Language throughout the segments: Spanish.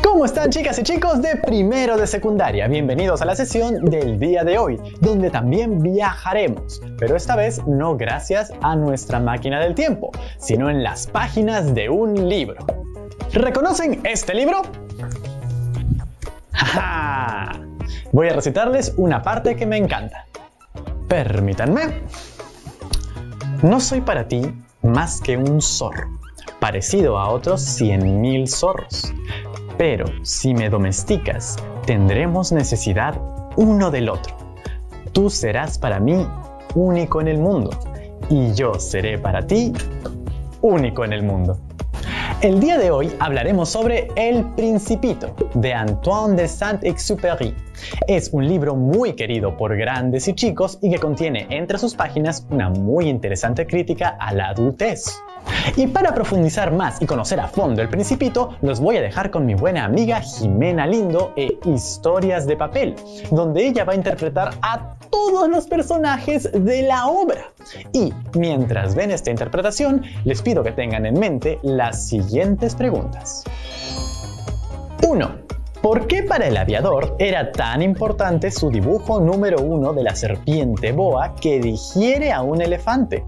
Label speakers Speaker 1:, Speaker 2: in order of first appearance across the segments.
Speaker 1: ¿Cómo están chicas y chicos de primero de secundaria? Bienvenidos a la sesión del día de hoy, donde también viajaremos, pero esta vez no gracias a nuestra máquina del tiempo, sino en las páginas de un libro. ¿Reconocen este libro? ¡Ja! Voy a recitarles una parte que me encanta. Permítanme. No soy para ti más que un zorro, parecido a otros cien mil zorros. Pero si me domesticas, tendremos necesidad uno del otro. Tú serás para mí único en el mundo y yo seré para ti único en el mundo. El día de hoy hablaremos sobre El Principito de Antoine de Saint-Exupéry. Es un libro muy querido por grandes y chicos y que contiene entre sus páginas una muy interesante crítica a la adultez. Y para profundizar más y conocer a fondo el principito, los voy a dejar con mi buena amiga Jimena Lindo e Historias de Papel, donde ella va a interpretar a todos los personajes de la obra. Y mientras ven esta interpretación, les pido que tengan en mente las siguientes preguntas. 1. ¿Por qué para el aviador era tan importante su dibujo número uno de la serpiente boa que digiere a un elefante?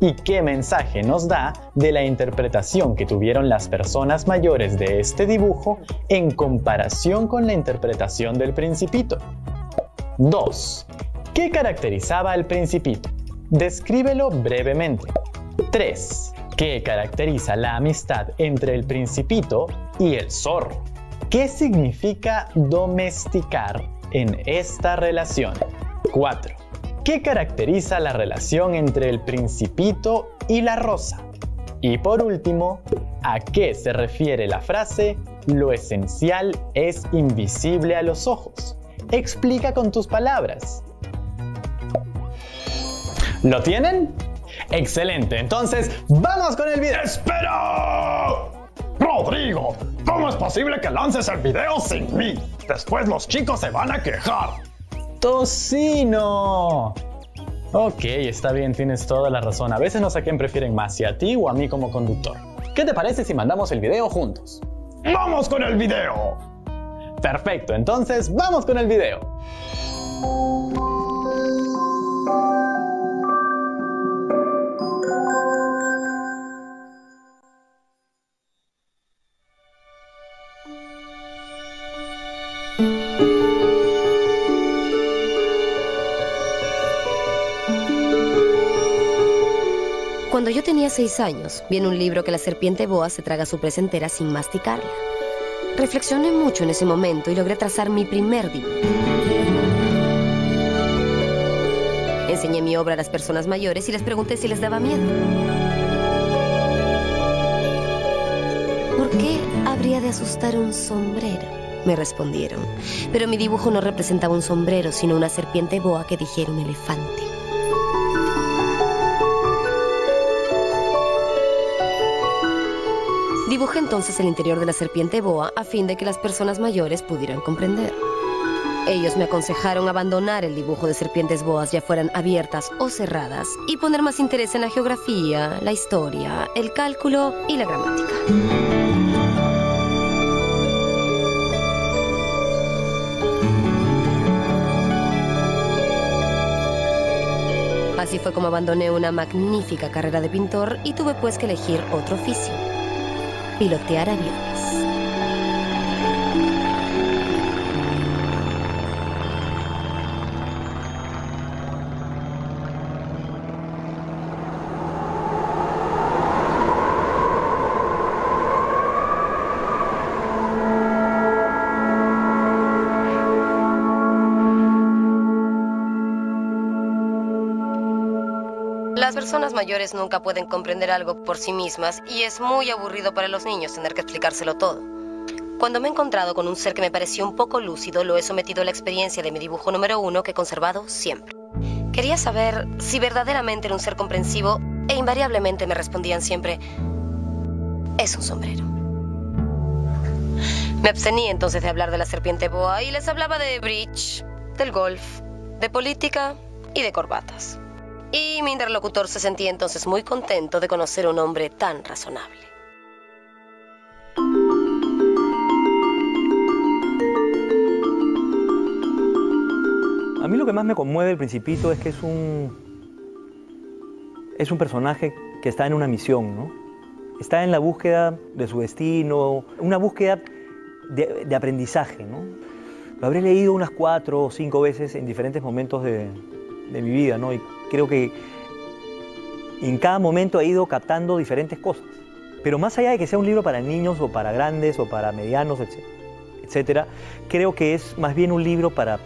Speaker 1: ¿Y qué mensaje nos da de la interpretación que tuvieron las personas mayores de este dibujo en comparación con la interpretación del principito? 2. ¿Qué caracterizaba al principito? Descríbelo brevemente. 3. ¿Qué caracteriza la amistad entre el principito y el zorro? ¿Qué significa domesticar en esta relación? 4. ¿Qué caracteriza la relación entre el principito y la rosa? Y por último, ¿a qué se refiere la frase lo esencial es invisible a los ojos? Explica con tus palabras. ¿Lo tienen? Excelente, entonces vamos con el video.
Speaker 2: ¡Espera! Rodrigo, ¿cómo es posible que lances el video sin mí? Después los chicos se van a quejar.
Speaker 1: ¡Tocino! Ok, está bien, tienes toda la razón. A veces no sé a quién prefieren más, si a ti o a mí como conductor. ¿Qué te parece si mandamos el video juntos?
Speaker 2: ¡Vamos con el video!
Speaker 1: Perfecto, entonces vamos con el video.
Speaker 3: Seis años, vi en un libro que la serpiente boa se traga su presa entera sin masticarla. Reflexioné mucho en ese momento y logré trazar mi primer dibujo. Enseñé mi obra a las personas mayores y les pregunté si les daba miedo. ¿Por qué habría de asustar un sombrero? Me respondieron. Pero mi dibujo no representaba un sombrero, sino una serpiente boa que dijera un elefante. Dibujé entonces el interior de la serpiente boa a fin de que las personas mayores pudieran comprender. Ellos me aconsejaron abandonar el dibujo de serpientes boas ya fueran abiertas o cerradas y poner más interés en la geografía, la historia, el cálculo y la gramática. Así fue como abandoné una magnífica carrera de pintor y tuve pues que elegir otro oficio pilotear aviones. Las personas mayores nunca pueden comprender algo por sí mismas y es muy aburrido para los niños tener que explicárselo todo. Cuando me he encontrado con un ser que me pareció un poco lúcido, lo he sometido a la experiencia de mi dibujo número uno que he conservado siempre. Quería saber si verdaderamente era un ser comprensivo e invariablemente me respondían siempre, es un sombrero. Me abstení entonces de hablar de la serpiente boa y les hablaba de bridge, del golf, de política y de corbatas. Y mi interlocutor se sentía entonces muy contento de conocer a un hombre tan razonable.
Speaker 4: A mí lo que más me conmueve el Principito es que es un, es un personaje que está en una misión, ¿no? Está en la búsqueda de su destino, una búsqueda de, aprendizaje, ¿no? Lo habré leído unas cuatro o cinco veces en diferentes momentos de, mi vida, ¿no? Creo que en cada momento he ido captando diferentes cosas. Pero más allá de que sea un libro para niños o para grandes o para medianos, etcétera, creo que es más bien un libro para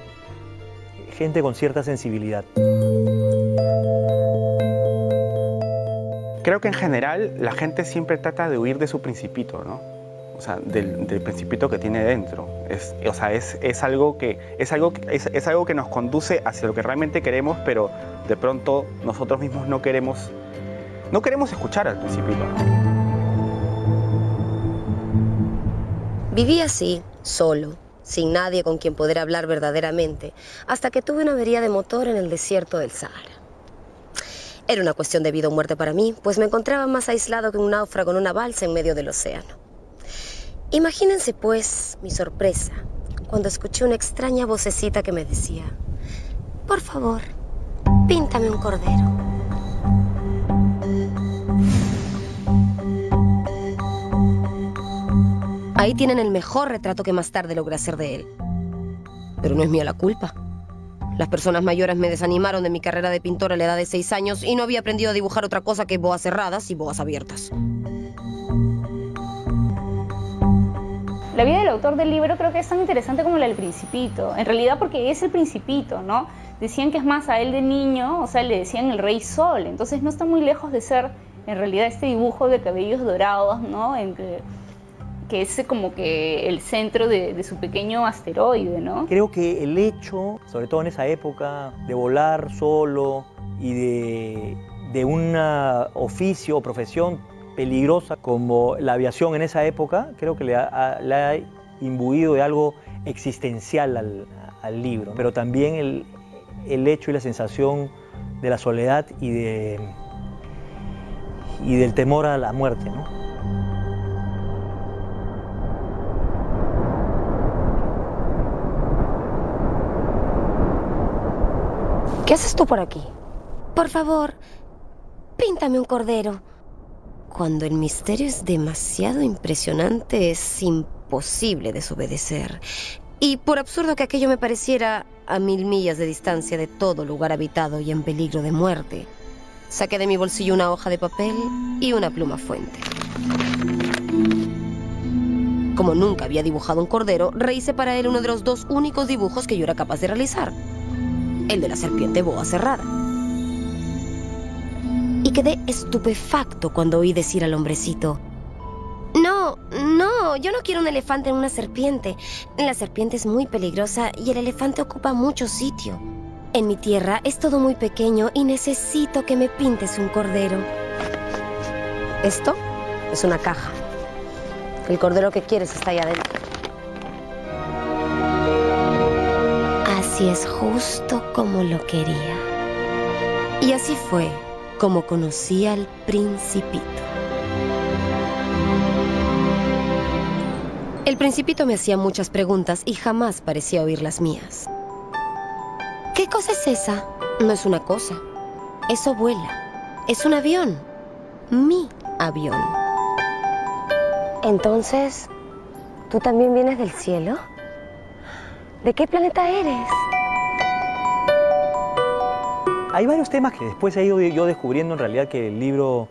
Speaker 4: gente con cierta sensibilidad.
Speaker 5: Creo que en general la gente siempre trata de huir de su principito, ¿no? O sea, del, del principito que tiene dentro. Es, o sea, es, algo, que, es, algo, es algo que nos conduce hacia lo que realmente queremos, pero de pronto nosotros mismos no queremos, no queremos escuchar al principito.
Speaker 3: Viví así, solo, sin nadie con quien poder hablar verdaderamente, hasta que tuve una avería de motor en el desierto del Sahara. Era una cuestión de vida o muerte para mí, pues me encontraba más aislado que un náufrago en una balsa en medio del océano. Imagínense, pues, mi sorpresa cuando escuché una extraña vocecita que me decía, por favor, píntame un cordero. Ahí tienen el mejor retrato que más tarde logré hacer de él. Pero no es mía la culpa. Las personas mayores me desanimaron de mi carrera de pintor a la edad de seis años y no había aprendido a dibujar otra cosa que boas cerradas y boas abiertas.
Speaker 6: La vida del autor del libro creo que es tan interesante como la del Principito. En realidad porque es el Principito, ¿no? Decían que es más a él de niño, o sea, le decían el Rey Sol. Entonces no está muy lejos de ser en realidad este dibujo de cabellos dorados, ¿no? Que es como que el centro de, de su pequeño asteroide, ¿no?
Speaker 4: Creo que el hecho, sobre todo en esa época, de volar solo y de, de un oficio o profesión peligrosa como la aviación en esa época, creo que le ha, le ha imbuido de algo existencial al, al libro, pero también el, el, hecho y la sensación de la soledad y, de, y del temor a la muerte. ¿no?
Speaker 3: ¿Qué haces tú por aquí? Por favor, píntame un cordero. Cuando el misterio es demasiado impresionante, es imposible desobedecer. Y por absurdo que aquello me pareciera, a mil millas de distancia de todo lugar habitado y en peligro de muerte, saqué de mi bolsillo una hoja de papel y una pluma fuente. Como nunca había dibujado un cordero, rehice para él uno de los dos únicos dibujos que yo era capaz de realizar, el de la serpiente boa cerrada y quedé estupefacto cuando oí decir al hombrecito, no, no, yo no quiero un elefante en una serpiente. La serpiente es muy peligrosa y el elefante ocupa mucho sitio. En mi tierra es todo muy pequeño y necesito que me pintes un cordero. Esto es una caja. El cordero que quieres está ahí adentro. Así es justo como lo quería. Y así fue como conocí al principito. El principito me hacía muchas preguntas y jamás parecía oír las mías. ¿Qué cosa es esa? No es una cosa. Eso vuela. Es un avión. Mi avión. Entonces, ¿tú también vienes del cielo? ¿De qué planeta eres?
Speaker 4: Hay varios temas que después he ido yo descubriendo en realidad que el libro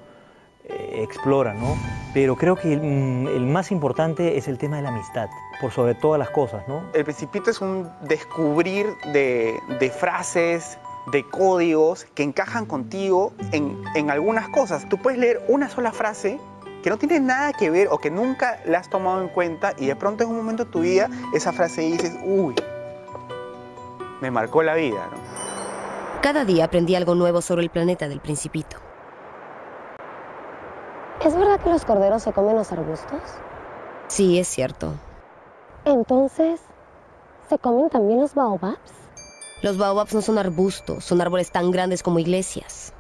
Speaker 4: eh, explora, ¿no? Pero creo que el, el, más importante es el tema de la amistad, por sobre todas las cosas, ¿no?
Speaker 5: El Principito es un descubrir de, de frases, de códigos que encajan contigo en, en algunas cosas. Tú puedes leer una sola frase que no tiene nada que ver o que nunca la has tomado en cuenta y de pronto en un momento de tu vida esa frase dices, uy, me marcó la vida, ¿no?
Speaker 3: Cada día aprendí algo nuevo sobre el planeta del Principito.
Speaker 7: ¿Es verdad que los corderos se comen los arbustos?
Speaker 3: Sí, es cierto.
Speaker 7: Entonces, ¿se comen también los baobabs?
Speaker 3: Los baobabs no son arbustos, son árboles tan grandes como iglesias.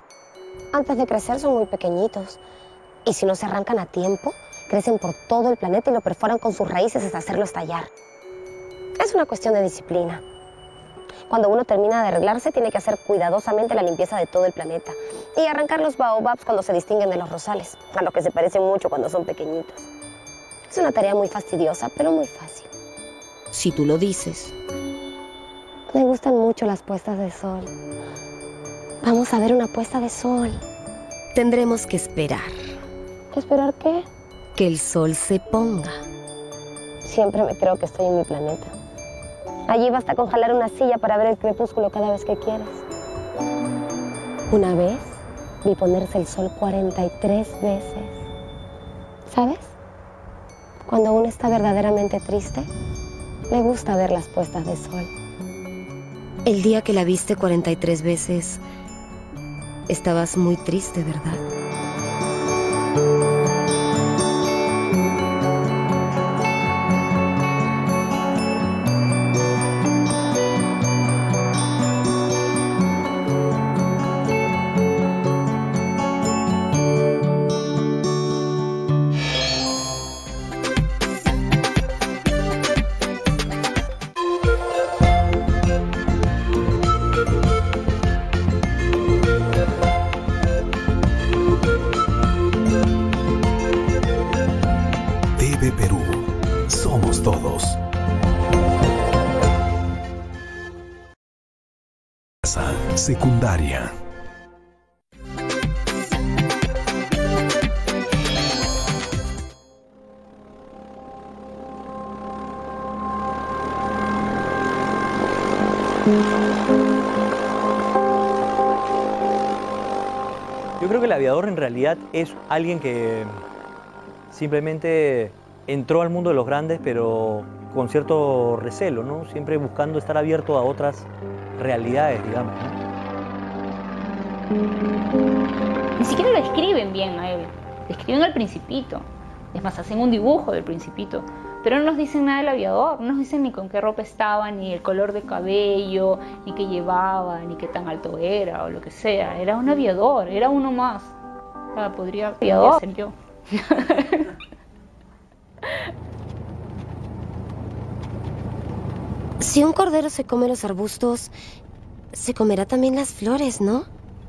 Speaker 7: Antes de crecer son muy pequeñitos. Y si no se arrancan a tiempo, crecen por todo el planeta y lo perforan con sus raíces hasta hacerlo estallar. Es una cuestión de disciplina. Cuando uno termina de arreglarse, tiene que hacer cuidadosamente la limpieza de todo el planeta y arrancar los baobabs cuando se distinguen de los rosales, a los que se parecen mucho cuando son pequeñitos. Es una tarea muy fastidiosa, pero muy fácil.
Speaker 3: Si tú lo dices.
Speaker 7: Me gustan mucho las puestas de sol. Vamos a ver una puesta de sol.
Speaker 3: Tendremos que esperar.
Speaker 7: ¿Esperar qué?
Speaker 3: Que el sol se ponga.
Speaker 7: Siempre me creo que estoy en mi planeta. Allí basta con jalar una silla para ver el crepúsculo cada vez que quieras. Una vez vi ponerse el sol 43 veces. ¿Sabes? Cuando uno está verdaderamente triste, le gusta ver las puestas de sol.
Speaker 3: El día que la viste 43 veces, estabas muy triste, ¿verdad?
Speaker 8: Secundaria.
Speaker 4: Yo creo que el aviador en realidad es alguien que simplemente entró al mundo de los grandes, pero con cierto recelo, ¿no? Siempre buscando estar abierto a otras realidades, digamos.
Speaker 6: Ni siquiera lo escriben bien a él. Describen al principito. Es más, hacen un dibujo del principito. Pero no nos dicen nada del aviador. No nos dicen ni con qué ropa estaba, ni el color de cabello, ni qué llevaba, ni qué tan alto era, o lo que sea. Era un aviador, era uno más. O sea, podría, podría ser yo.
Speaker 7: Si un cordero se come los arbustos, se comerá también las flores, ¿no?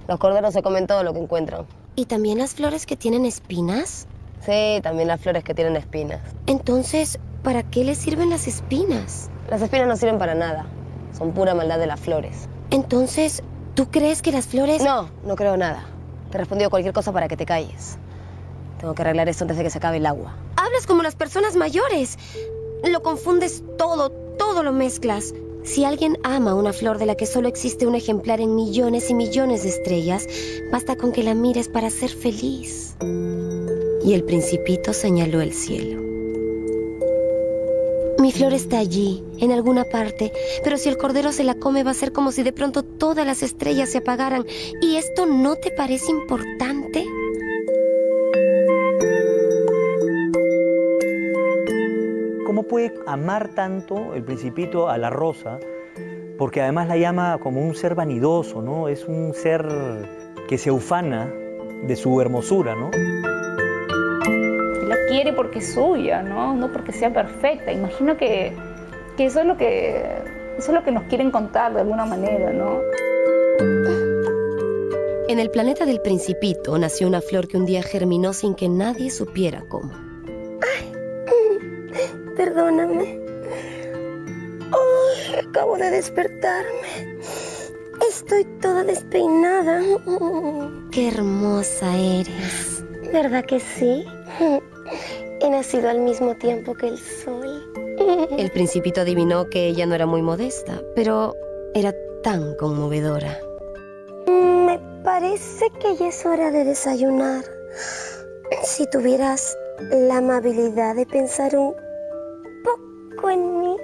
Speaker 3: Los corderos se comen todo lo que encuentran.
Speaker 7: ¿Y también las flores que tienen espinas?
Speaker 3: Sí, también las flores que tienen espinas.
Speaker 7: Entonces, ¿para qué les sirven las espinas?
Speaker 3: Las espinas no sirven para nada. Son pura maldad de las flores.
Speaker 7: Entonces, ¿tú crees que las flores...
Speaker 3: No, no creo nada. Te he respondido cualquier cosa para que te calles. Tengo que arreglar esto antes de que se acabe el agua.
Speaker 7: Hablas como las personas mayores. Lo confundes todo, todo lo mezclas. Si alguien ama una flor de la que solo existe un ejemplar en millones y millones de estrellas, basta con que la mires para ser feliz.
Speaker 3: Y el principito señaló el cielo.
Speaker 7: Mi flor está allí, en alguna parte, pero si el cordero se la come va a ser como si de pronto todas las estrellas se apagaran. ¿Y esto no te parece importante?
Speaker 4: Puede amar tanto el principito a la rosa? Porque además la llama como un ser vanidoso, ¿no? Es un ser que se ufana de su hermosura, ¿no?
Speaker 6: la quiere porque es suya, ¿no? No porque sea perfecta. Imagino que, que eso es lo que eso es lo que nos quieren contar de alguna manera, ¿no?
Speaker 3: En el planeta del Principito nació una flor que un día germinó sin que nadie supiera cómo.
Speaker 7: Despertarme. Estoy toda despeinada.
Speaker 3: Qué hermosa eres.
Speaker 7: ¿Verdad que sí? He nacido al mismo tiempo que el sol.
Speaker 3: El Principito adivinó que ella no era muy modesta, pero era tan conmovedora.
Speaker 7: Me parece que ya es hora de desayunar. Si tuvieras la amabilidad de pensar un poco en mí.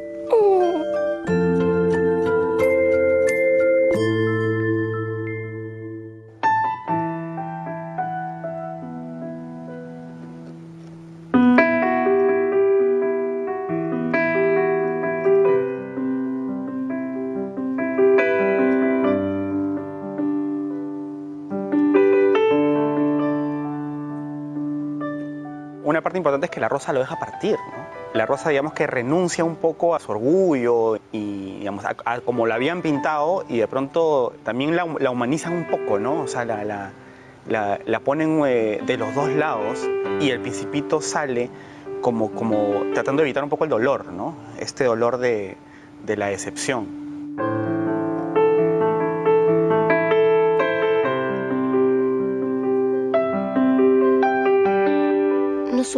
Speaker 5: Una parte importante es que la rosa lo deja partir. La rosa, digamos que renuncia un poco a su orgullo y, digamos, a, a como la habían pintado y de pronto también la, la humanizan un poco, ¿no? O sea, la, ponen eh, de los dos lados y el principito sale como, tratando de evitar un poco el dolor, ¿no? Este dolor de la decepción.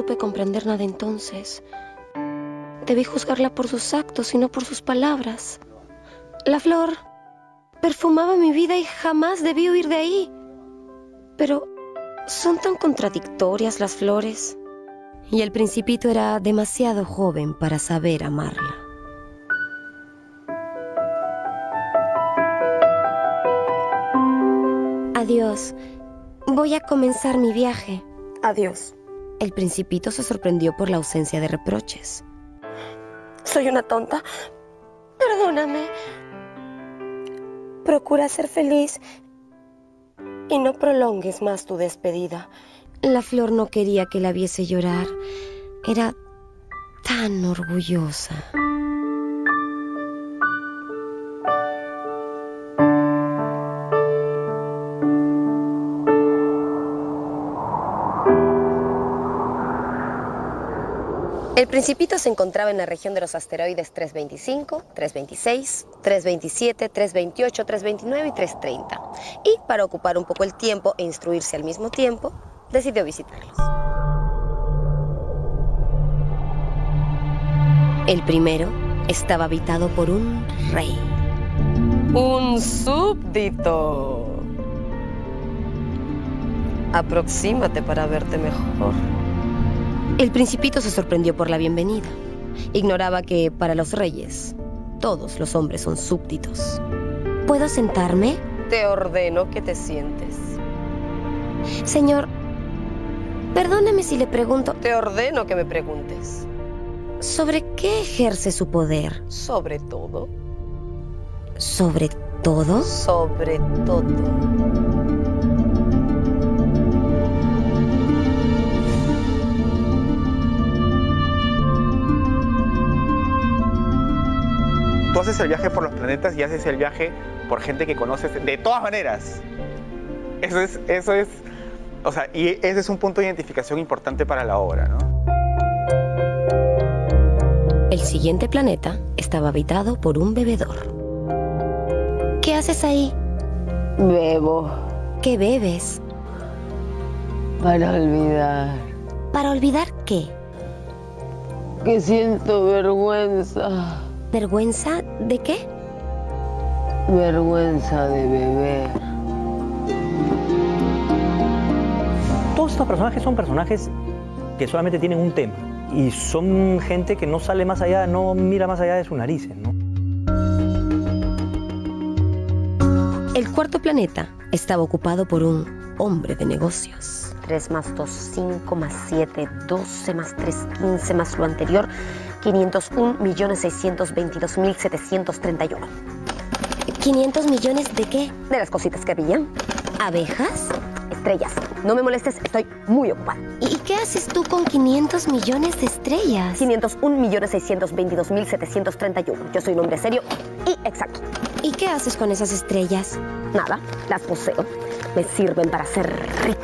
Speaker 3: Supe comprender nada entonces. Debí juzgarla por sus actos y no por sus palabras. La flor perfumaba mi vida y jamás debí huir de ahí. Pero son tan contradictorias las flores. Y el principito era demasiado joven para saber amarla. Adiós. Voy a comenzar mi viaje. Adiós. El principito se sorprendió por la ausencia de reproches. Soy una tonta. Perdóname. Procura ser feliz y no prolongues más tu despedida. La flor no quería que la viese llorar. Era tan orgullosa. El Principito se encontraba en la región de los asteroides 325, 326, 327, 328, 329 y 330. Y para ocupar un poco el tiempo e instruirse al mismo tiempo, decidió visitarlos. El primero estaba habitado por un rey. Un súbdito. Aproxímate para verte mejor. El principito se sorprendió por la bienvenida. Ignoraba que para los reyes todos los hombres son súbditos. ¿Puedo sentarme? Te ordeno que te sientes. Señor, perdóneme si le pregunto. Te ordeno que me preguntes. ¿Sobre qué ejerce su poder? Sobre todo. ¿Sobre todo? Sobre todo.
Speaker 5: Haces el viaje por los planetas y haces el viaje por gente que conoces de todas maneras. Eso es, eso es, o sea, y ese es un punto de identificación importante para la obra, ¿no?
Speaker 3: El siguiente planeta estaba habitado por un bebedor. ¿Qué haces ahí?
Speaker 9: Bebo
Speaker 3: ¿Qué bebes?
Speaker 9: para olvidar
Speaker 3: ¿Para olvidar qué?
Speaker 9: que siento vergüenza,
Speaker 3: ¿Vergüenza de qué?
Speaker 9: vergüenza de beber.
Speaker 4: Todos estos personajes son personajes que solamente tienen un tema y son gente que no sale más allá, no mira más allá de sus narices, ¿no?
Speaker 3: El cuarto planeta estaba ocupado por un hombre de negocios. 3 más 2, 5 más 7, 12 más 3, 15 más lo anterior, 501.622.731. ¿500 millones de qué? De las cositas que brillan. ¿Abejas? Estrellas. No me molestes, estoy muy ocupada. ¿Y qué haces tú con 500 millones de estrellas?
Speaker 7: 501.622.731. Yo soy un hombre serio y exacto.
Speaker 3: ¿Y qué haces con esas estrellas?
Speaker 7: Nada, las poseo. Me sirven para ser rico.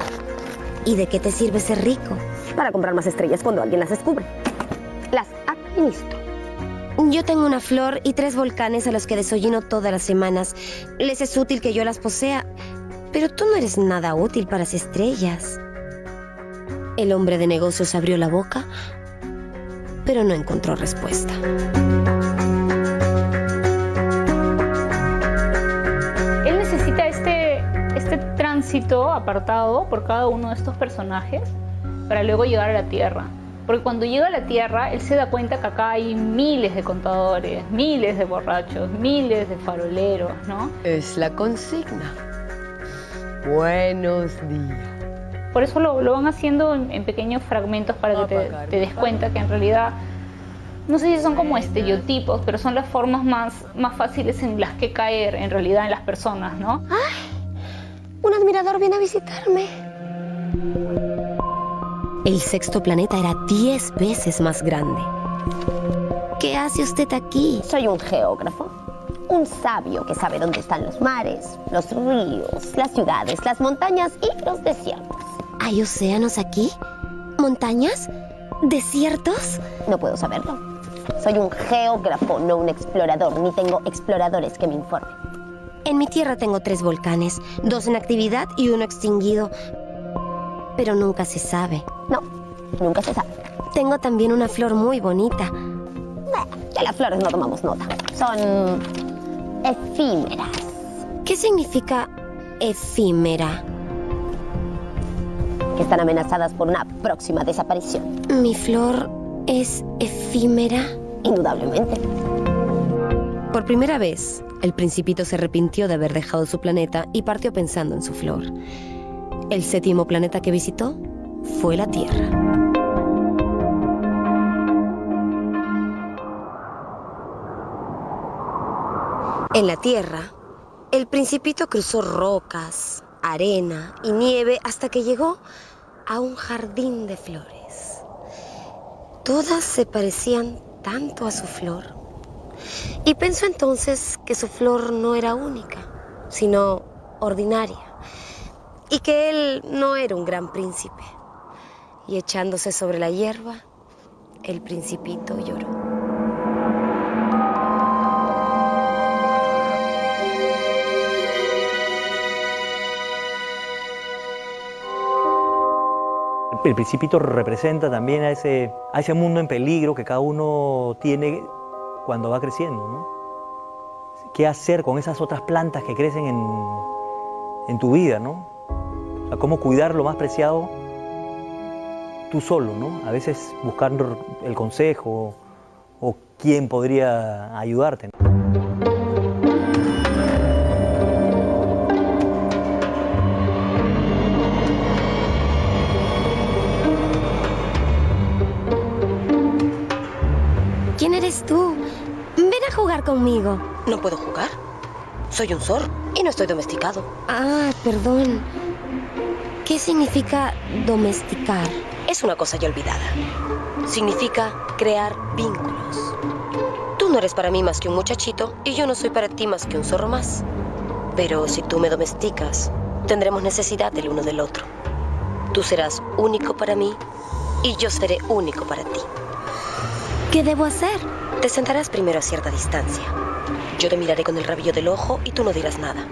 Speaker 3: ¿Y de qué te sirve ser rico?
Speaker 7: Para comprar más estrellas cuando alguien las descubre. Administro.
Speaker 3: Yo tengo una flor y tres volcanes a los que desollino todas las semanas. Les es útil que yo las posea, pero tú no eres nada útil para las estrellas. El hombre de negocios abrió la boca, pero no encontró respuesta.
Speaker 6: Él necesita este, este tránsito apartado por cada uno de estos personajes para luego llegar a la Tierra. Porque cuando llega a la Tierra, él se da cuenta que acá hay miles de contadores, miles de borrachos, miles de faroleros, ¿no?
Speaker 9: Es la consigna. Buenos días.
Speaker 6: Por eso lo, lo van haciendo en, en pequeños fragmentos para que te, te des cuenta que en realidad, no sé si son como estereotipos, pero son las formas más, más fáciles en las que caer en realidad en las personas, ¿no?
Speaker 3: Un admirador viene a visitarme.
Speaker 7: El sexto planeta era 10 veces más grande. ¿Qué hace usted aquí? Soy un geógrafo. Un sabio que sabe dónde están los mares, los ríos, las ciudades, las montañas y los desiertos. ¿Hay océanos aquí? ¿Montañas? ¿Desiertos? No puedo saberlo. Soy un geógrafo, no un explorador, ni tengo exploradores que me informen. En mi tierra tengo tres volcanes, dos en actividad y uno extinguido. Pero nunca se sabe. No, nunca se sabe. Tengo también una flor muy bonita. Bueno, de las flores no tomamos nota. Son efímeras. ¿Qué significa efímera? Que están amenazadas por una próxima desaparición. ¿Mi flor es efímera? Indudablemente. Por primera vez, el principito se arrepintió de haber dejado su planeta y partió pensando en su flor. El séptimo planeta que visitó fue la Tierra. En la Tierra, el principito cruzó rocas, arena y nieve hasta que llegó a un jardín de flores. Todas se parecían tanto a su flor. Y pensó entonces que su flor no era única, sino ordinaria, y que él no era un gran príncipe. Y echándose sobre la hierba, el principito lloró.
Speaker 4: El principito representa también a ese, a ese mundo en peligro que cada uno tiene cuando va creciendo. ¿no? ¿Qué hacer con esas otras plantas que crecen en, en tu vida? ¿no? O sea, cómo cuidar lo más preciado tú solo, ¿no? A veces buscando el consejo o quién podría ayudarte.
Speaker 7: ¿Quién eres tú? Ven a jugar conmigo.
Speaker 3: ¿No puedo jugar? Soy un zorro y no estoy domesticado.
Speaker 7: Ah, perdón. ¿Qué significa domesticar?
Speaker 3: Es una cosa ya olvidada. Significa crear vínculos. Tú no eres para mí más que un muchachito y yo no soy para ti más que un zorro más. Pero si tú me domesticas, tendremos necesidad del uno del otro. Tú serás único para mí y yo seré único para ti.
Speaker 7: ¿Qué debo hacer?
Speaker 3: Te sentarás primero a cierta distancia. Yo te miraré con el rabillo del ojo y tú no dirás nada.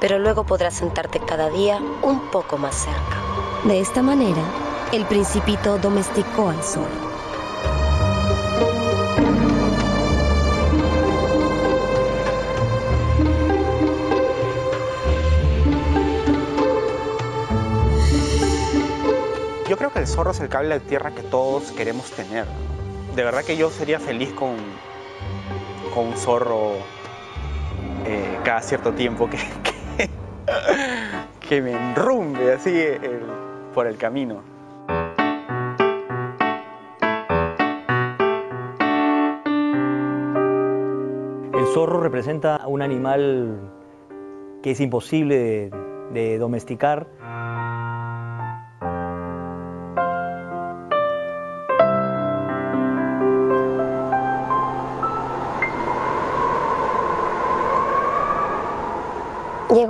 Speaker 3: Pero luego podrás sentarte cada día un poco más cerca.
Speaker 7: De esta manera, el principito domesticó al zorro.
Speaker 5: Yo creo que el zorro es el cable de tierra que todos queremos tener. De verdad que yo sería feliz con, con un zorro eh, cada cierto tiempo que, que, que me enrumbe así el- por el camino.
Speaker 4: El zorro representa un animal que es imposible de domesticar.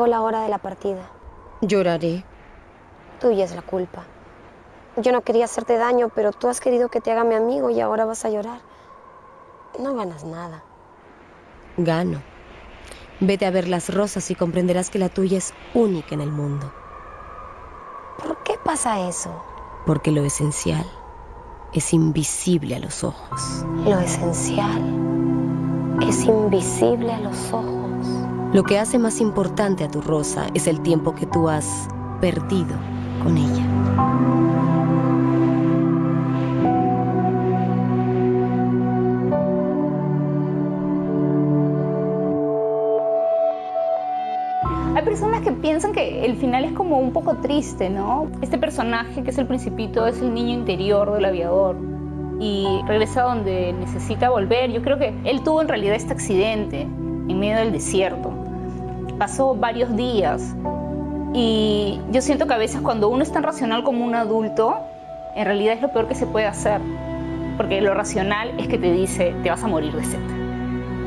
Speaker 7: Llegó la hora de la partida.
Speaker 3: Lloraré.
Speaker 7: Tuya es la culpa. Yo no quería hacerte daño, pero tú has querido que te haga mi amigo y ahora vas a llorar. No ganas nada.
Speaker 3: Gano. Vete a ver las rosas y comprenderás que la tuya es única en el mundo.
Speaker 7: ¿Por qué pasa eso?
Speaker 3: Porque lo esencial es invisible a los ojos.
Speaker 7: Lo esencial es invisible a los ojos.
Speaker 3: Lo que hace más importante a tu rosa es el tiempo que tú has perdido con ella.
Speaker 6: Hay personas que piensan que el final es como un poco triste, ¿no? Este personaje que es el principito es el niño interior del aviador y regresa donde necesita volver. Yo creo que él tuvo en realidad este accidente en medio del desierto. Pasó varios días y yo siento que a veces cuando uno es tan racional como un adulto, en realidad es lo peor que se puede hacer. Porque lo racional es que te dice, te vas a morir de sed.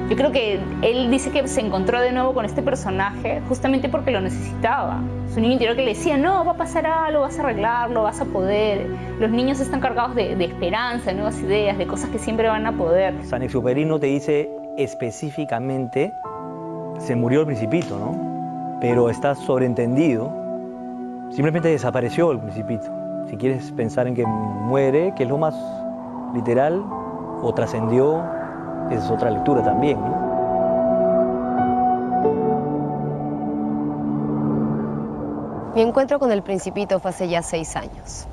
Speaker 6: Yo creo que él dice que se encontró de nuevo con este personaje justamente porque lo necesitaba. Su niño interior que le decía, no, va a pasar algo, vas a arreglarlo, vas a poder. Los niños están cargados de, esperanza, de nuevas ideas, de cosas que siempre van a poder.
Speaker 4: San Exupéry no te dice específicamente se murió el principito, ¿no? Pero está sobreentendido. Simplemente desapareció el principito. Si quieres pensar en que muere, que es lo más literal, o trascendió, es otra lectura también, ¿no?
Speaker 3: Mi encuentro con el principito fue hace ya seis años.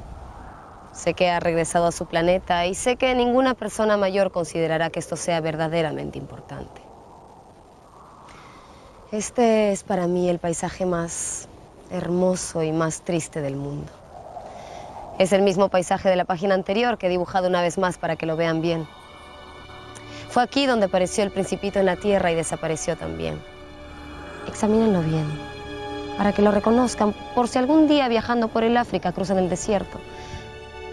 Speaker 3: Sé que ha regresado a su planeta y sé que ninguna persona mayor considerará que esto sea verdaderamente importante. Este es para mí el paisaje más hermoso y más triste del mundo. Es el mismo paisaje de la página anterior que he dibujado una vez más para que lo vean bien. Fue aquí donde apareció el principito en la tierra y desapareció también. Examínenlo bien, para que lo reconozcan, por si algún día viajando por el África cruzan el desierto.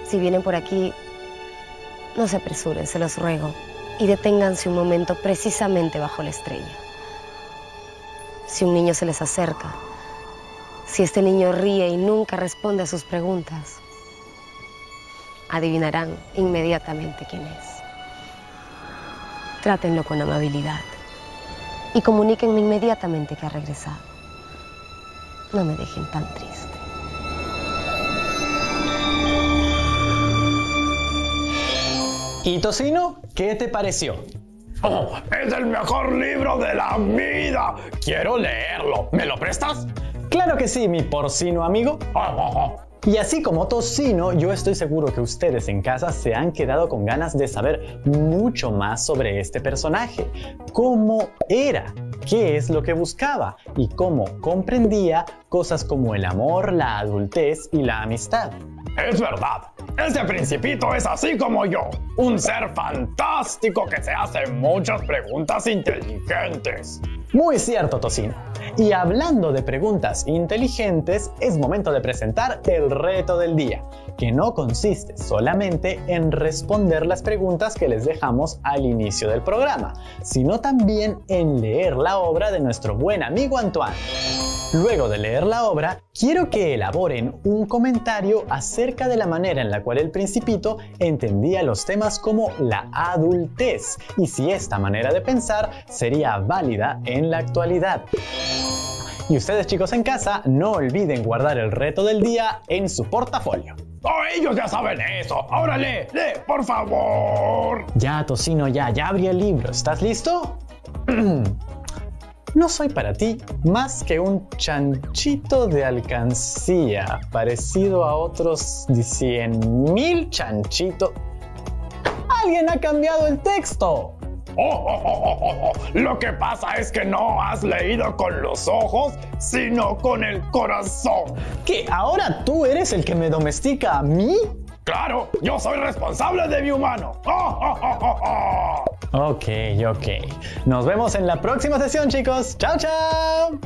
Speaker 3: Si vienen por aquí, no se apresuren, se los ruego, y deténganse un momento precisamente bajo la estrella. Si un niño se les acerca, si este niño ríe y nunca responde a sus preguntas, adivinarán inmediatamente quién es. Trátenlo con amabilidad y comuníquenme inmediatamente que ha regresado. No me dejen tan triste.
Speaker 1: ¿Y Tocino? ¿Qué te pareció?
Speaker 2: Oh, es el mejor libro de la vida. Quiero leerlo. ¿Me lo prestas?
Speaker 1: Claro que sí, mi porcino amigo. Y así como Tocino, yo estoy seguro que ustedes en casa se han quedado con ganas de saber mucho más sobre este personaje. ¿Cómo era? ¿Qué es lo que buscaba? Y cómo comprendía cosas como el amor, la adultez y la amistad.
Speaker 2: Es verdad, ese principito es así como yo, un ser fantástico que se hace muchas preguntas inteligentes.
Speaker 1: Muy cierto, Tocino. Y hablando de preguntas inteligentes, es momento de presentar el reto del día, que no consiste solamente en responder las preguntas que les dejamos al inicio del programa, sino también en leer la obra de nuestro buen amigo Antoine. Luego de leer la obra, quiero que elaboren un comentario acerca de la manera en la cual el principito entendía los temas como la adultez y si esta manera de pensar sería válida en la actualidad. Y ustedes chicos en casa, no olviden guardar el reto del día en su portafolio.
Speaker 2: Oh, ellos ya saben eso. Ahora lee, lee, por favor.
Speaker 1: Ya, Tocino, ya, ya abrí el libro. ¿Estás listo? No soy para ti más que un chanchito de alcancía, parecido a otros cien mil chanchitos. ¡Alguien ha cambiado el texto!
Speaker 2: Oh, oh, oh, oh, oh. Lo que pasa es que no has leído con los ojos, sino con el corazón.
Speaker 1: ¿Qué? ¿Ahora tú eres el que me domestica a mí?
Speaker 2: Claro, yo soy responsable de mi humano. Oh, oh, oh, oh.
Speaker 1: Ok, ok. Nos vemos en la próxima sesión, chicos. Chao, chao.